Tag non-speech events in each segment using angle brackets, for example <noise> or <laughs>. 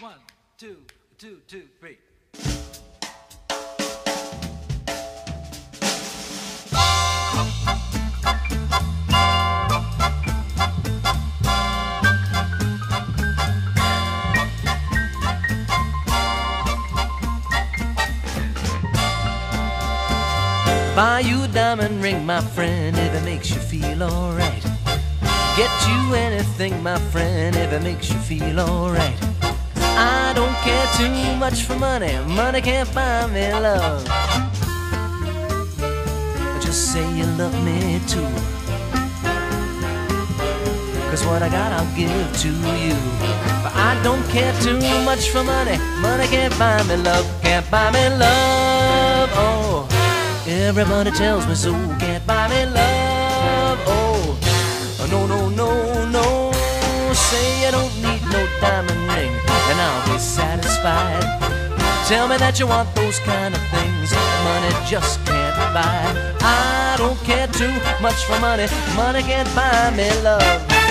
One, two, two, two, three. Buy you a diamond ring, my friend, if it makes you feel alright. Get you anything, my friend, if it makes you feel alright. I don't care too much for money, money can't buy me love. Just say you love me too. Cause what I got I'll give to you. But I don't care too much for money, money can't buy me love, can't buy me love. Oh. Everybody tells me so, can't buy me love. Satisfied. Tell me that you want those kind of things money just can't buy. I don't care too much for money, money can't buy me love.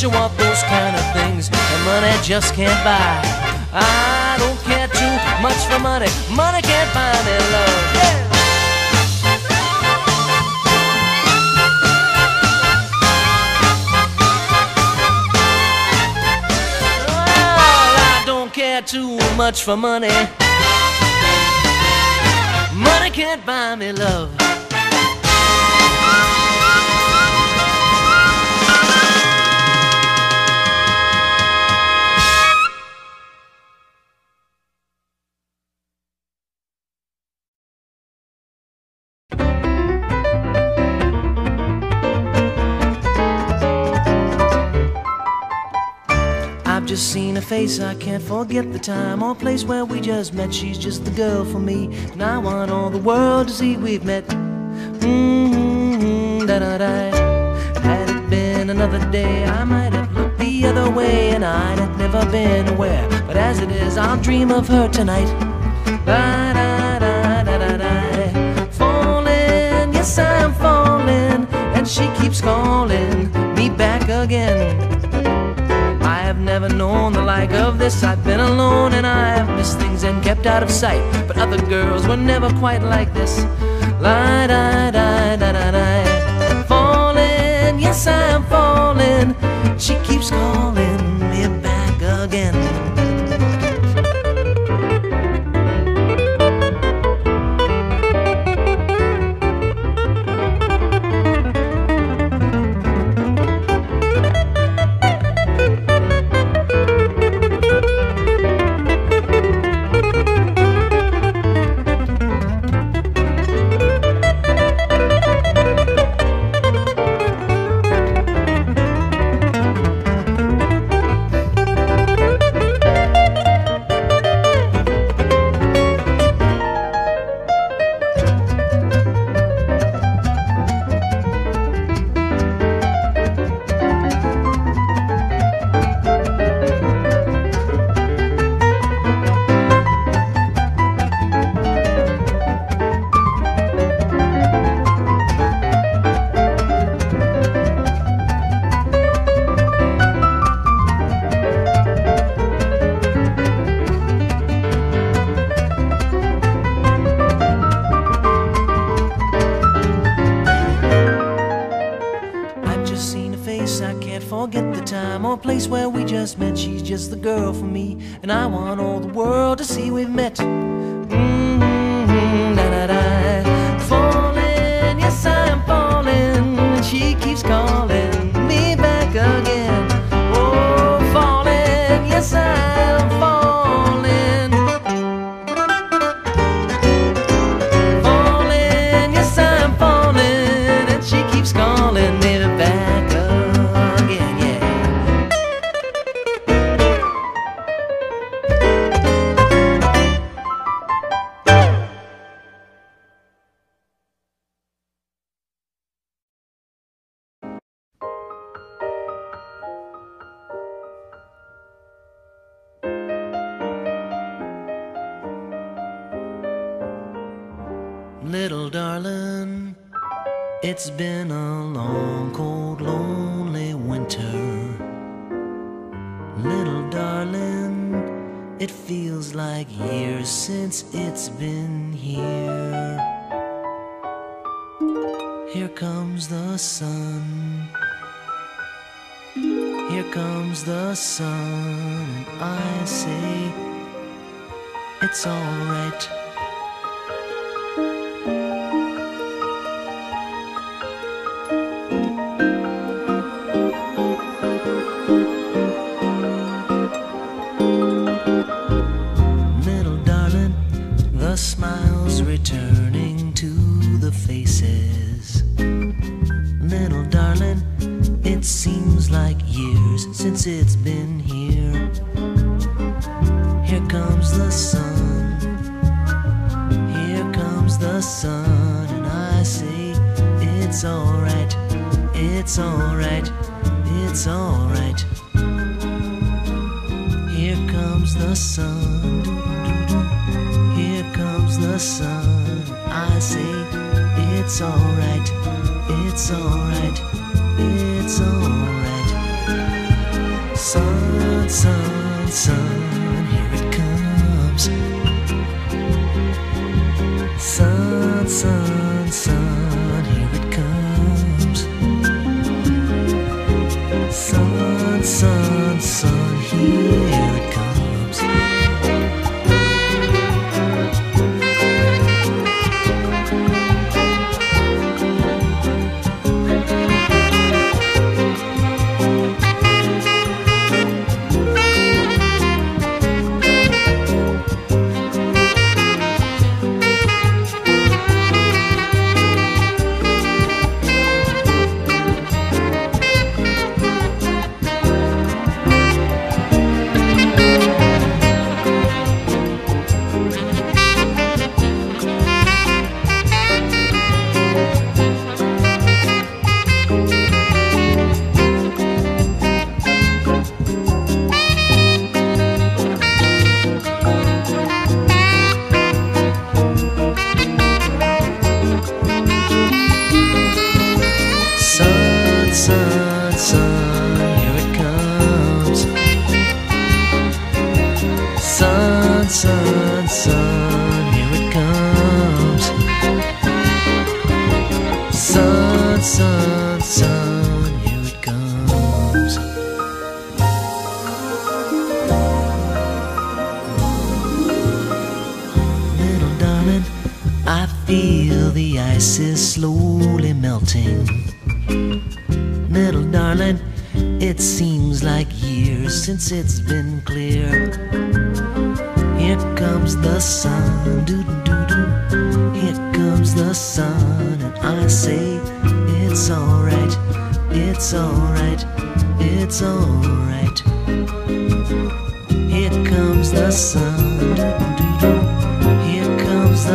You want those kind of things, and money just can't buy. I don't care too much for money. Money can't buy me love. Yeah. Well, I don't care too much for money. Money can't buy me love. Seen her face, I can't forget the time or place where we just met. She's just the girl for me, and I want all the world to see we've met. Mm-hmm, da da da. Had it been another day, I might have looked the other way, and I'd have never been aware. But as it is, I'll dream of her tonight. Da da da da da da. Falling, yes I'm falling, and she keeps calling me back again. I have never known the like of this. I've been alone and I have missed things and kept out of sight. But other girls were never quite like this. La da da da da. Falling, yes I'm falling. She keeps calling me back again. just the girl for me, and I want all the world to see we've met. Mm.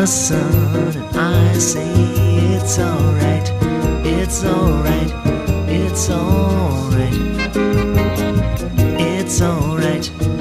sun and I say it's alright, it's alright, it's alright, it's alright.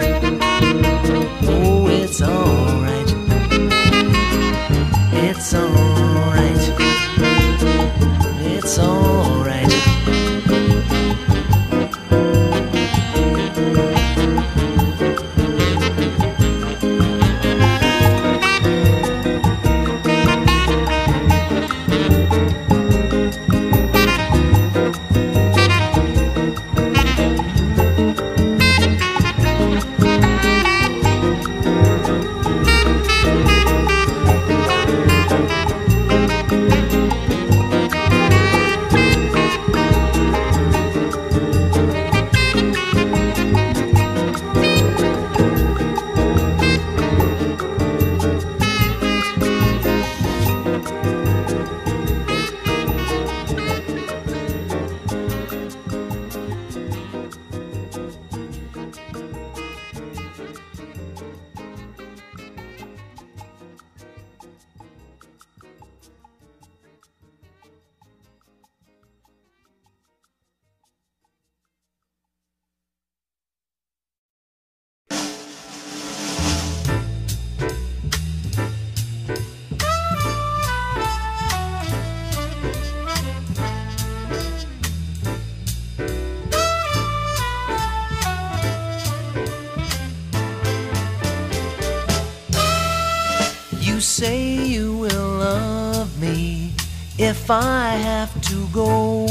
If I have to go.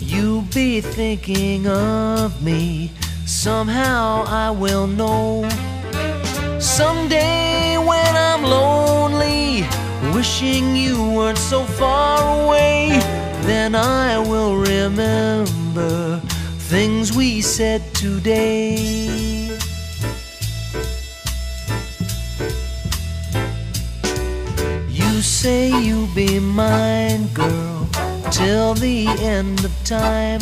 You'll be thinking of me. Somehow I will know. Someday when I'm lonely, wishing you weren't so far away, then I will remember things we said today. Say you'll be mine, girl, till the end of time.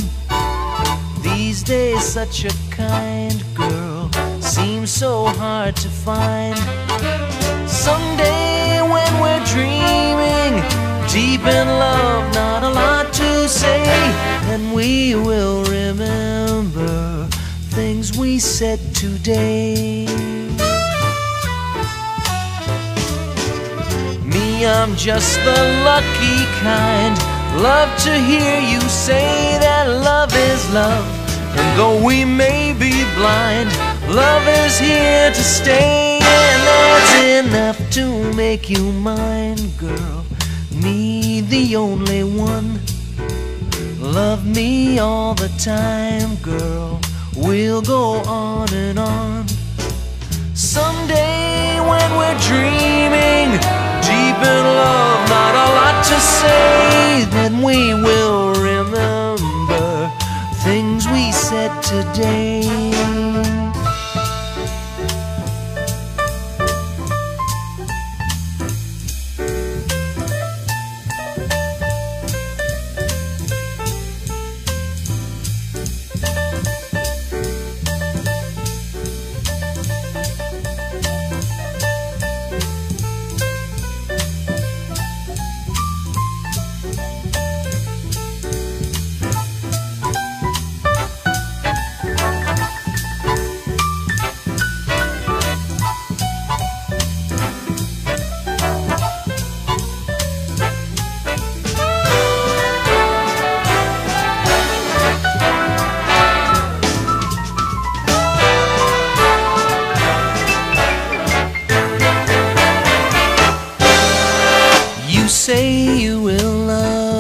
These days, such a kind girl seems so hard to find. Someday, when we're dreaming, deep in love, not a lot to say, and we will remember things we said today. I'm just the lucky kind. Love to hear you say that love is love. And though we may be blind, love is here to stay. And that's enough to make you mine, girl. Me, the only one. Love me all the time, girl. We'll go on and on. Someday when we're dreaming, in love, not a lot to say, then we will remember things we said today.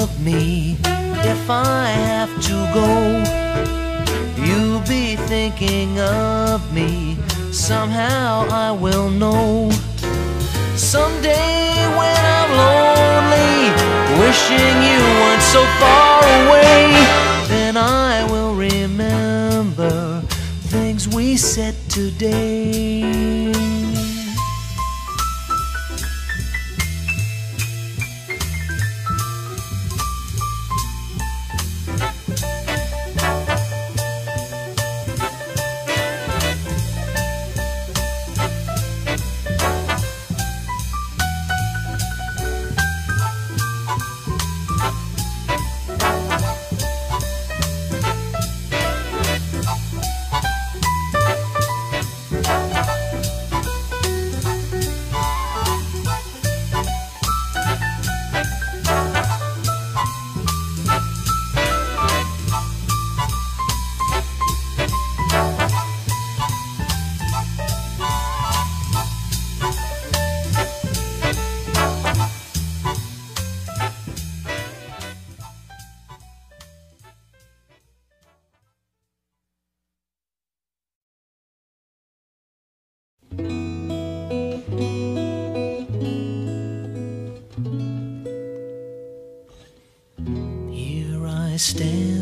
Love me if I have to go. You'll be thinking of me. Somehow I will know. Someday when I'm lonely, wishing you weren't so far away, then I will remember things we said today. Stand,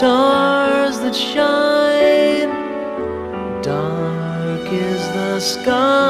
stars that shine, dark is the sky.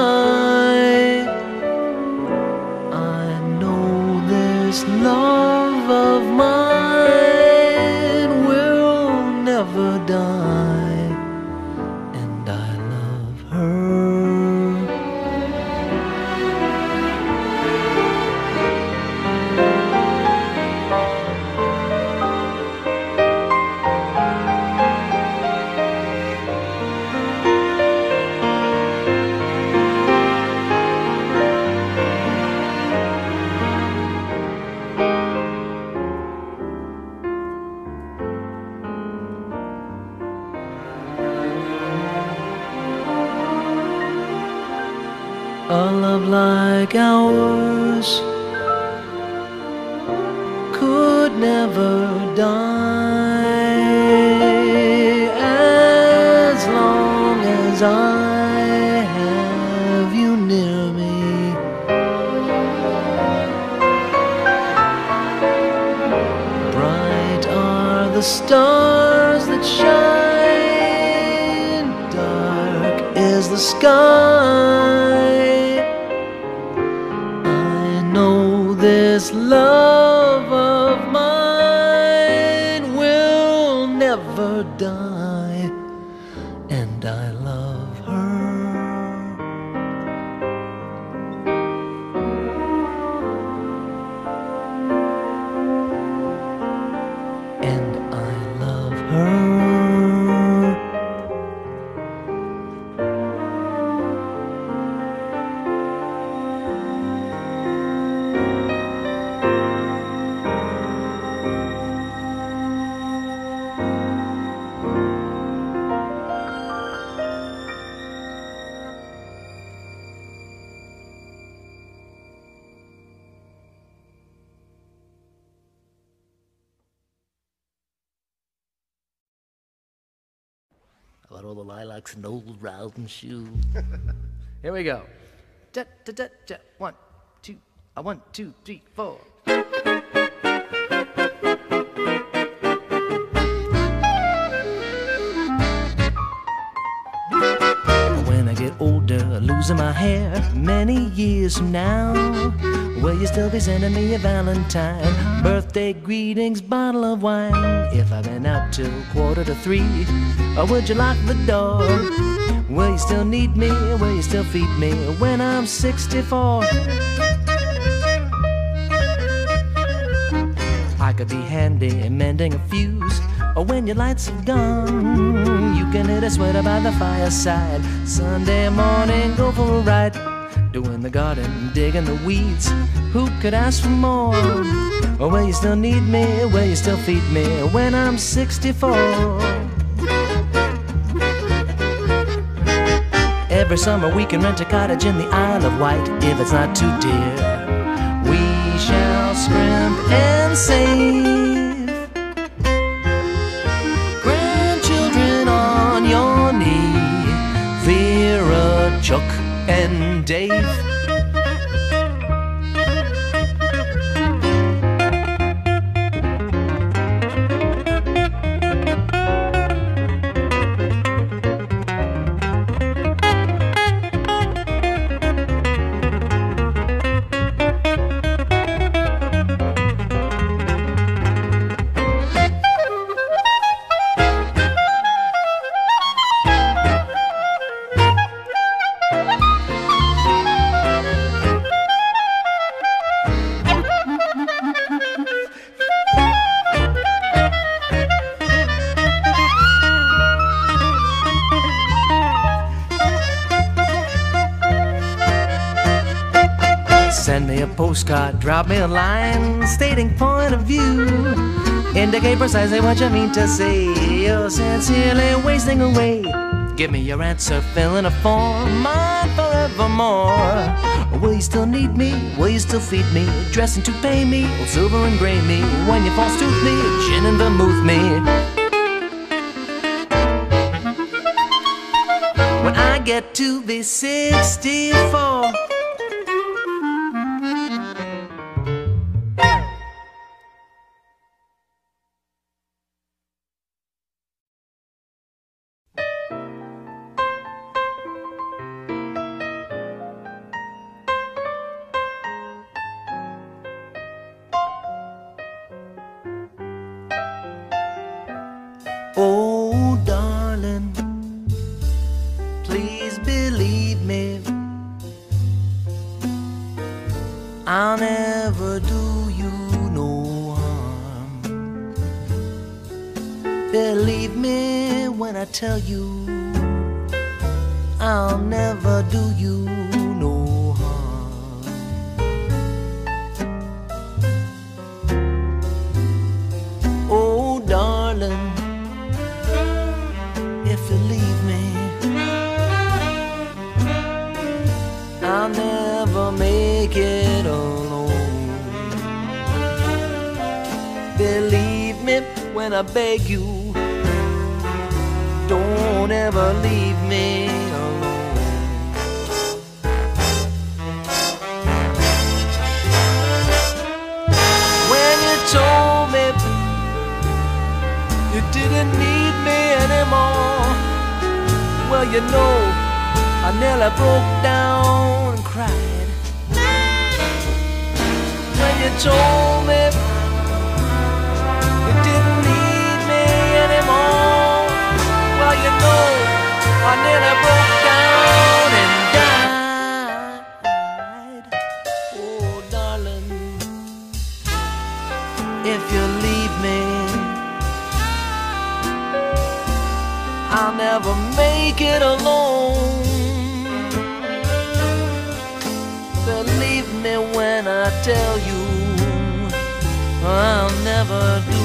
This love of mine will never die, and old Rowden shoe. <laughs> Here we go. Da, da, da, da. One, two, uh, one, two, three, four. When I get older, losing my hair many years from now, will you still be sending me a Valentine? Birthday greetings, bottle of wine. If I've been out till quarter to three, or would you lock the door? Will you still need me? Will you still feed me when I'm 64? I could be handy mending a fuse. Or when your lights have gone, you can hit a sweater by the fireside. Sunday morning, go for a ride. Doing the garden, digging the weeds. Who could ask for more? Oh, or will you still need me? Will you still feed me when I'm 64? Every summer we can rent a cottage in the Isle of Wight if it's not too dear. We shall scrimp and save. Dave. Send me a postcard, drop me a line stating point of view. Indicate precisely what you mean to say. You're sincerely wasting away. Give me your answer, fill in a form, mine forevermore. Will you still need me? Will you still feed me? Dressing to pay me, old silver and gray me. When you false tooth me, gin and vermouth me. When I get to be 64. When I beg you, don't ever leave me alone. When you told me you didn't need me anymore. Well, you know, I nearly broke down and cried. When you told me never make it alone. Believe me when I tell you, I'll never do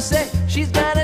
say she's got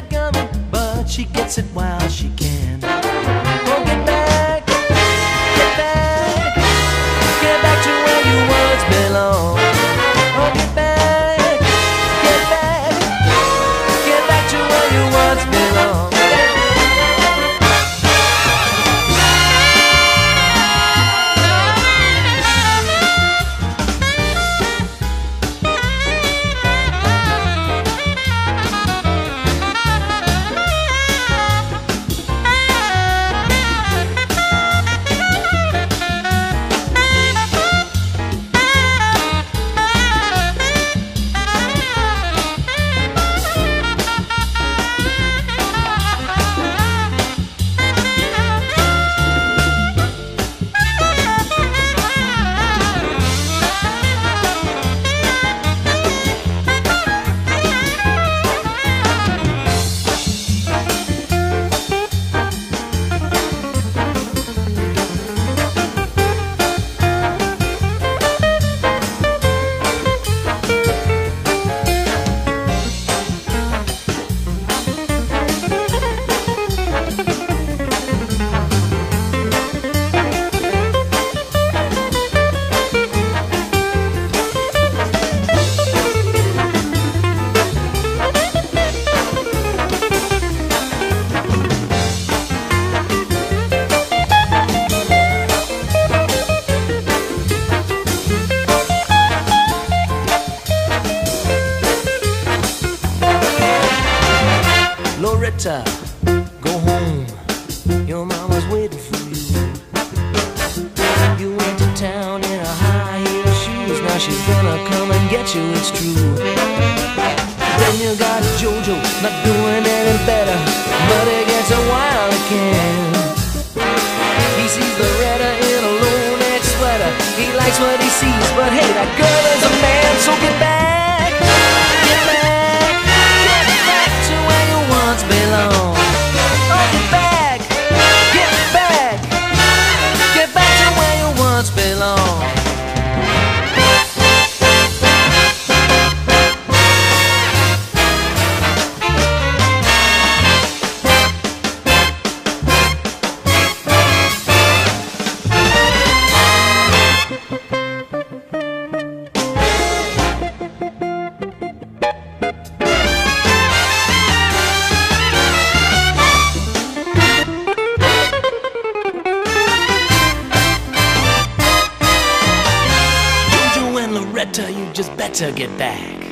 better, you just better get back.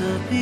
disappear.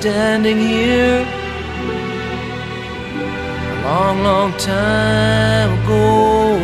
Standing here a long, long time ago.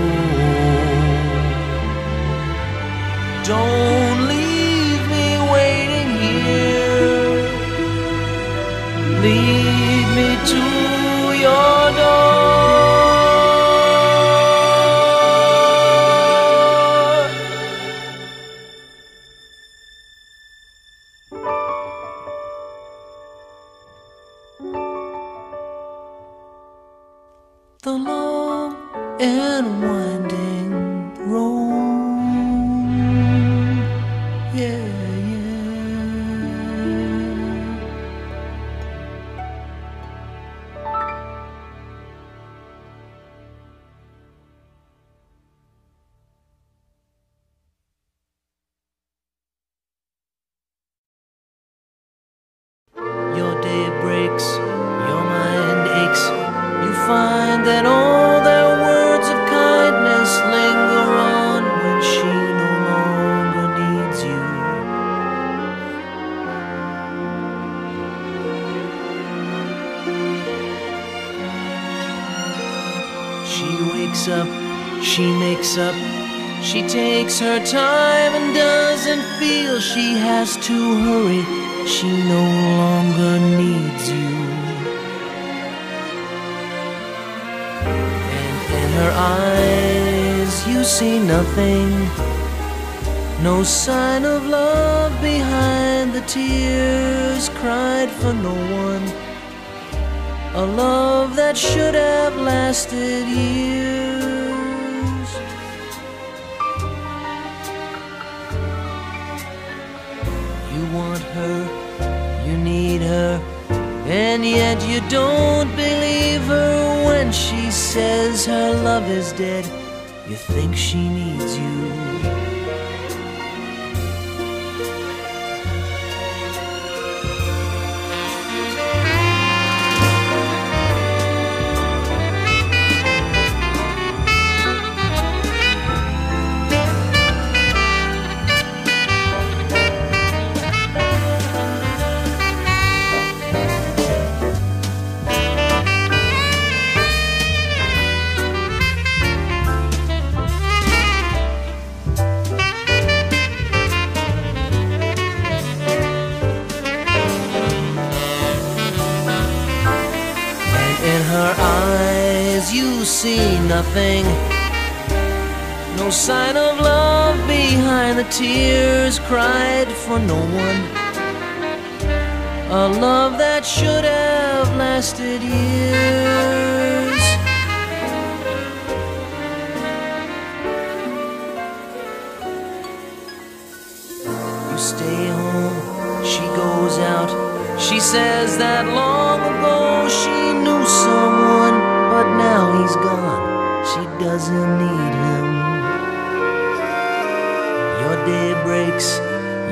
She wakes up, she makes up, she takes her time and doesn't feel she has to hurry. She no longer needs you. And in her eyes, you see nothing. No sign of love behind the tears cried for no one. A love that should have lasted years. You want her, you need her, and yet you don't believe her when she says her love is dead. You think she needs you. You see nothing. No sign of love behind the tears cried for no one. A love that should have lasted years. You stay home, she goes out. She says that long ago she knew someone, but now he's gone. She doesn't need him. Your day breaks,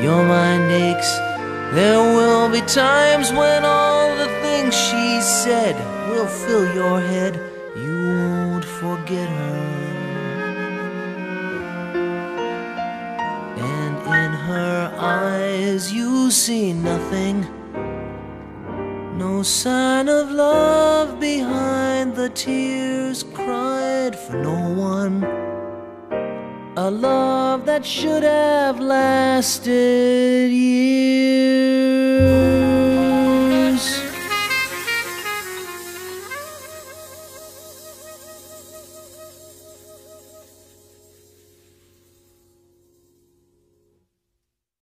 your mind aches. There will be times when all the things she said will fill your head. You won't forget her. And in her eyes you see nothing. No sign of love behind the tears cried for no one. A love that should have lasted years.